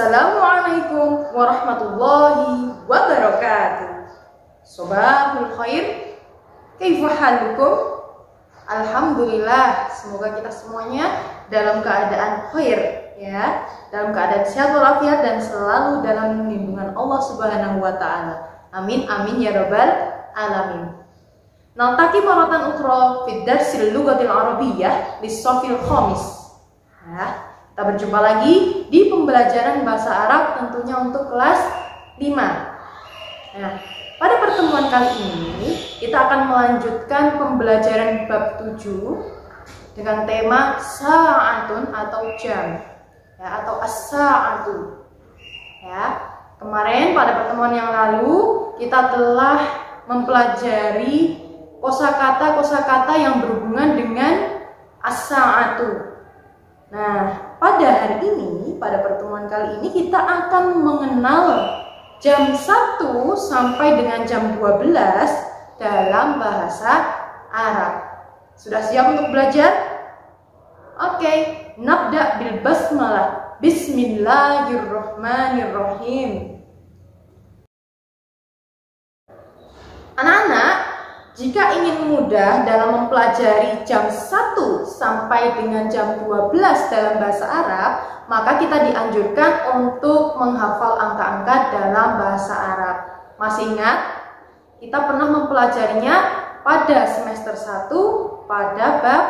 Assalamualaikum warahmatullahi wabarakatuh. Sobahul khair. Kaifa halukum? Alhamdulillah, semoga kita semuanya dalam keadaan khair ya, dalam keadaan sehat walafiat dan selalu dalam lindungan Allah Subhanahu wa taala. Amin amin ya rabbal alamin. Naltaki maratan ukhra fid darsil lugatil arabiyyah lisafil khamis. Ya kita berjumpa lagi di pembelajaran bahasa Arab tentunya untuk kelas 5. Nah, pada pertemuan kali ini, kita akan melanjutkan pembelajaran bab 7 dengan tema sa'atun atau jam ya atau as-sa'atu. Ya. Kemarin pada pertemuan yang lalu kita telah mempelajari kosakata-kosakata yang berhubungan dengan as-sa'atu. Nah, pada hari ini, pada pertemuan kali ini kita akan mengenal jam 1 sampai dengan jam 12 dalam bahasa Arab. Sudah siap untuk belajar? Oke, nabda bil basmalah. Bismillahirrahmanirrahim. Anak-anak, jika ingin mudah dalam mempelajari jam 1 sampai dengan jam 12 dalam bahasa Arab, maka kita dianjurkan untuk menghafal angka-angka dalam bahasa Arab. Masih ingat? Kita pernah mempelajarinya pada semester 1 pada bab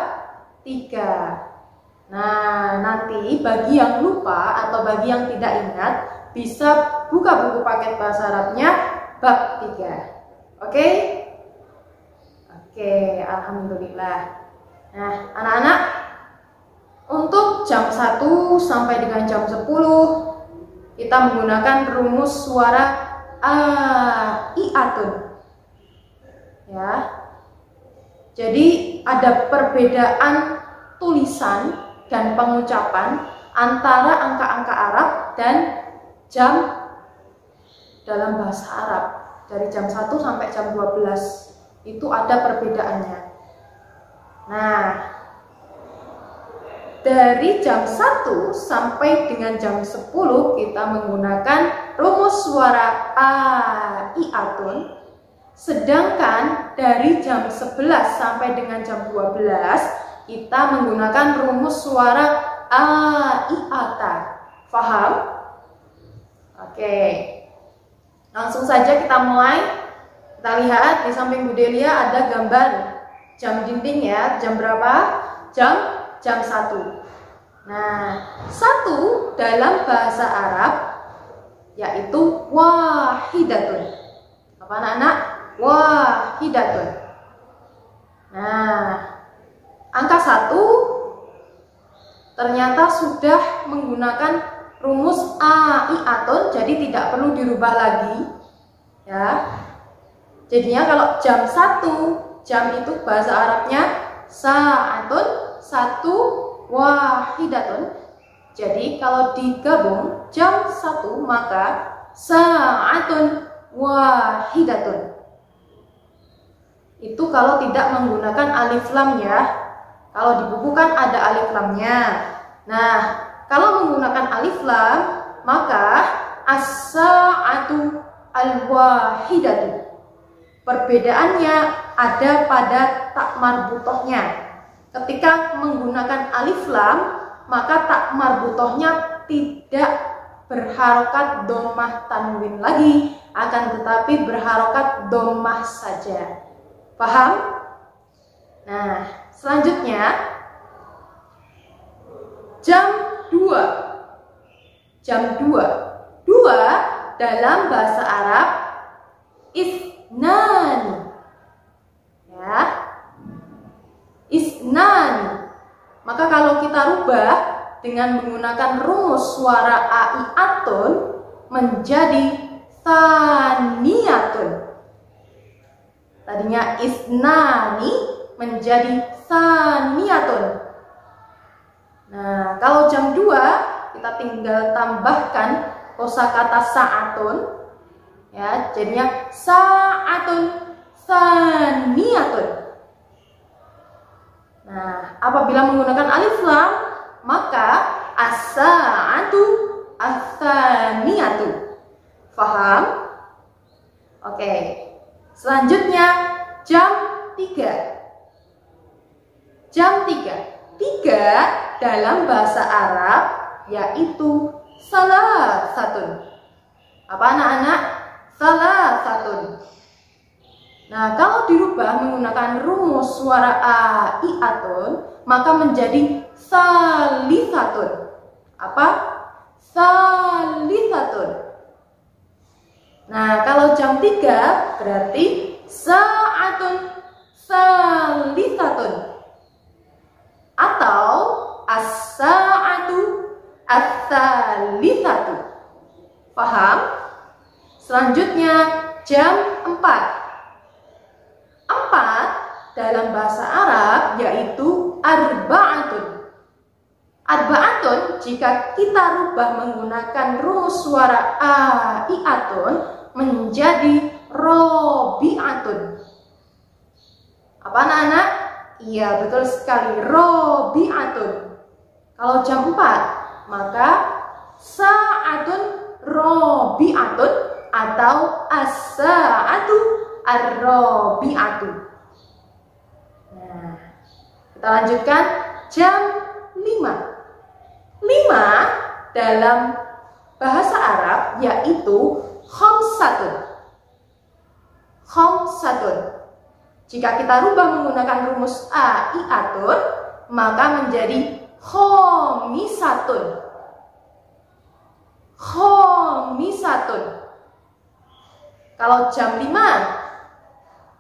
3. Nah, nanti bagi yang lupa atau bagi yang tidak ingat bisa buka buku paket bahasa Arabnya bab 3. Oke? Oke, alhamdulillah. Nah, anak-anak, untuk jam 1 sampai dengan jam 10 kita menggunakan rumus suara a i atun. Ya. Jadi ada perbedaan tulisan dan pengucapan antara angka-angka Arab dan jam dalam bahasa Arab dari jam 1 sampai jam 12 itu ada perbedaannya. Nah, dari jam 1 sampai dengan jam 10 kita menggunakan rumus suara a i atun. Sedangkan dari jam 11 sampai dengan jam 12 kita menggunakan rumus suara a i ata. Faham? Oke. Langsung saja kita mulai. Kita lihat di samping Bu Delia ada gambar jam dinding ya. Jam berapa? Jam jam 1. Nah, satu dalam bahasa Arab yaitu wahidatun. Apa anak-anak? Wahidatun. Nah, angka satu ternyata sudah menggunakan rumus a i atun jadi tidak perlu dirubah lagi. Ya. Jadinya kalau jam 1 jam itu bahasa Arabnya sa'atun satu wahidatun. Jadi kalau digabung jam satu maka sa'atun wahidatun. Itu kalau tidak menggunakan alif lam ya. Kalau di kan ada alif lamnya. Nah, kalau menggunakan alif lam maka as-sa'atu al-wahidatu. Perbedaannya ada pada tak marbutohnya. Ketika menggunakan alif lam, maka tak marbutohnya tidak berharokat domah tanwin lagi, akan tetapi berharokat domah saja. Paham? Nah, selanjutnya jam 2. Jam 2. 2 dalam bahasa Arab isnan. Ya, isnan. Maka kalau kita rubah dengan menggunakan rumus suara ai atun menjadi saniyatun. Tadinya isnani menjadi saniyatun. Nah, kalau jam 2 kita tinggal tambahkan kosakata saatun ya, jadinya saatun saniyatun. Nah, apabila menggunakan alif lam, maka as-sa'atu as-saniyatu. Faham? Oke. Selanjutnya jam 3. Jam 3. 3 dalam bahasa Arab yaitu salah satu. Apa anak-anak? Salah satu. Nah, kalau dirubah menggunakan rumus suara a, i, atun, maka menjadi salisatun. Apa? Salisatun. Nah, kalau jam 3 berarti sa'atun salisatun. Atau as-sa'atu as-salisatu. Selanjutnya jam 4. 4 dalam bahasa Arab yaitu arba'atun. Arba'atun jika kita rubah menggunakan rumus suara a, i, atun menjadi robi'atun. Apa anak-anak? Iya, betul sekali. Robi'atun. Kalau jam 4, maka sa'atun robi'atun atau as-sa'atu ar-robi'atu. Nah, kita lanjutkan jam 5. 5 dalam bahasa Arab yaitu khamsatun. Khamsatun. Jika kita rubah menggunakan rumus a atun, maka menjadi khomisatun. Khomisatun. Kalau jam 5,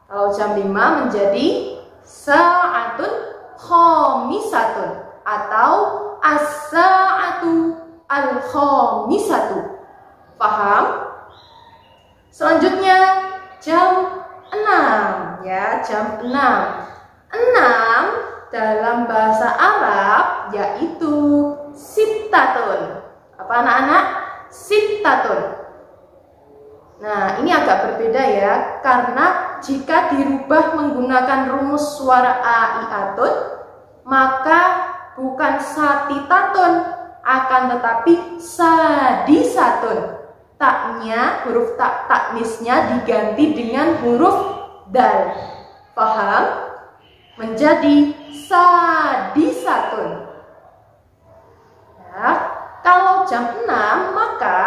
kalau jam 5 menjadi sa'atun khomisatun atau as-sa'atu al-khomisatu. Paham? Selanjutnya jam 6 ya, jam 6. 6 dalam bahasa Arab yaitu sitatun. Apa anak-anak? Sitatun. Nah, ini agak berbeda ya, karena dirubah menggunakan rumus suara a i atun, maka bukan satitatun, akan tetapi sadisatun taknya, huruf tak taknisnya diganti dengan huruf dal. Paham? Menjadi sadisatun. Ya, kalau jam 6 maka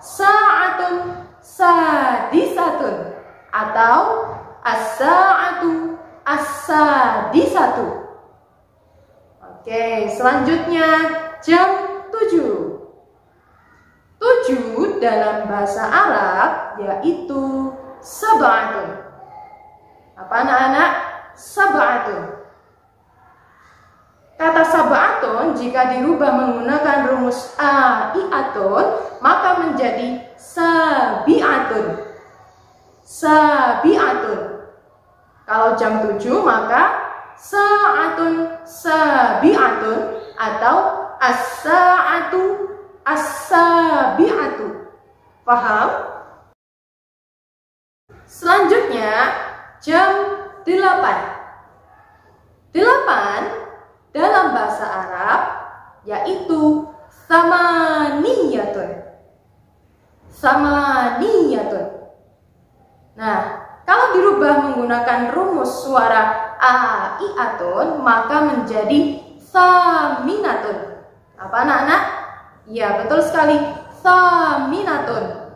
sa'atun sadisatun atau as-sa'atu as-sadisatu. Oke, selanjutnya jam 7. Tujuh dalam bahasa Arab yaitu sab'atun. Apa anak-anak? Sab'atun. Kata sab'atun jika dirubah menggunakan rumus a i'atun maka menjadi sabi'atun. Sabi'atun. Kalau jam 7 maka sa'atun sabi'atun atau as-sa'atu as-sabi'atu. Paham? Selanjutnya jam 8. 8 dalam bahasa Arab yaitu samaniyatun. Samaniyatun. Nah, kalau dirubah menggunakan rumus suara a i atun maka menjadi saminatun. Apa anak-anak? Ya, betul sekali. Saminatun.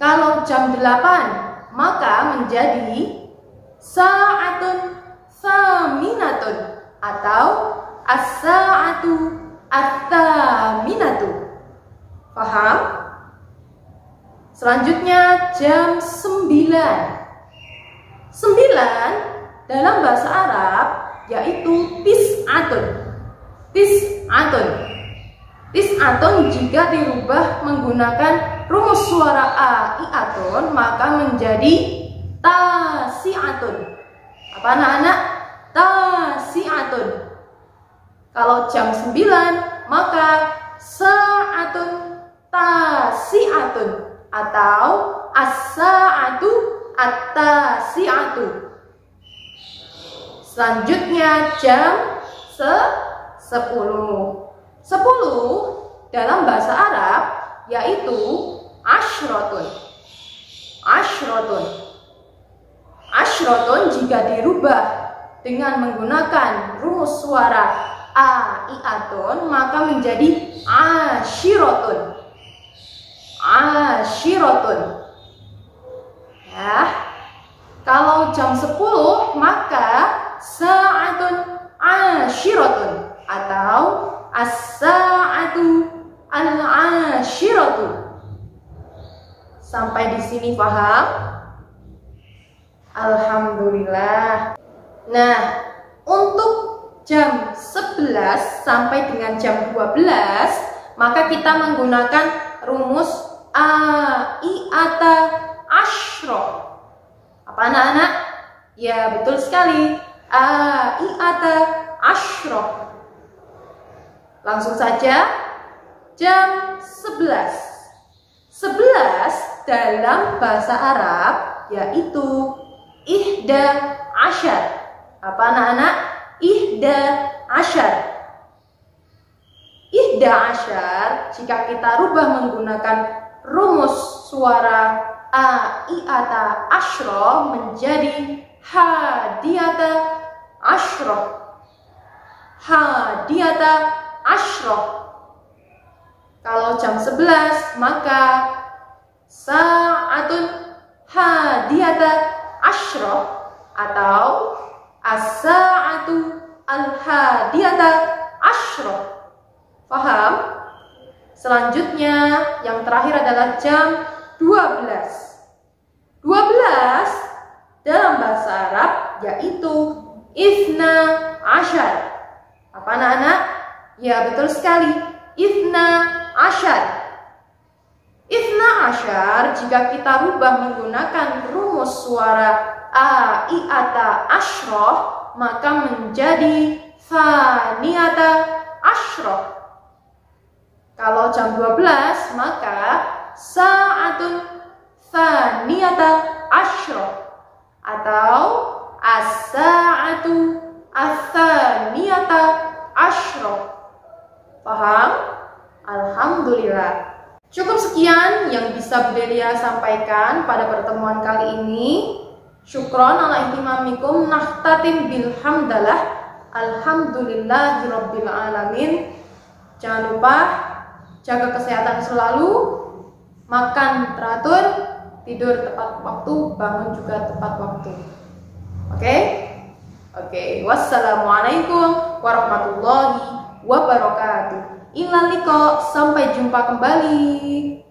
Kalau jam 8, maka menjadi sa'atun saminatun atau as-sa'atu at-taminatu. Paham? Selanjutnya jam 9. 9 dalam bahasa Arab yaitu tis'atun. Tis'atun. Tis'atun jika dirubah menggunakan rumus suara a i atun maka menjadi tasi'atun. Apa anak-anak? Tasi'atun. Kalau jam 9 maka sa'atun tasi'atun atau as-sa'atu at-tasi'atu. Selanjutnya jam se 10. Sepuluh dalam bahasa Arab yaitu ashrotun. Ashrotun. Ashrotun jika dirubah dengan menggunakan rumus suara a iatun maka menjadi ashirotun. Ashirotun. Ya. Kalau jam 10 maka sa'atun ashiratun atau as-sa'atu al-ashiratu. Sampai di sini paham? Alhamdulillah. Nah, untuk jam 11 sampai dengan jam 12, maka kita menggunakan rumus a i ata ashro. Apa anak-anak? Ya, betul sekali. A i ata ashro. Langsung saja jam 11. 11 dalam bahasa Arab yaitu ihda asyar. Apa anak-anak? Ihda asyar. Ihda asyar jika kita rubah menggunakan rumus suara a iata ashro menjadi hadiyata ashro. Hadiyata ashro. Kalau jam 11 maka sa'atun hadiyata ashro atau as-sa'atu al-hadiyata ashro. Paham? Selanjutnya yang terakhir adalah jam 12. 12 dalam bahasa Arab yaitu ifna ashar. Apa anak-anak? Ya betul sekali. Ifna ashar. Ifna ashar jika kita rubah menggunakan rumus suara a i ata ashroh maka menjadi faniyata ashroh. Kalau jam 12 maka sa'atun faniyata ashroh atau as-sa'atu as-saniyata ashroh. Paham? Alhamdulillah. Cukup sekian yang bisa Budelia sampaikan pada pertemuan kali ini. Syukron ala ihtimamikum nahtatim bilhamdalah. Alhamdulillahirabbil alamin. Jangan lupa jaga kesehatan selalu, makan teratur, tidur tepat waktu, bangun juga tepat waktu. Oke? Okay? Oke, okay. wassalamualaikum warahmatullahi wabarakatuh. Ilaliko, sampai jumpa kembali.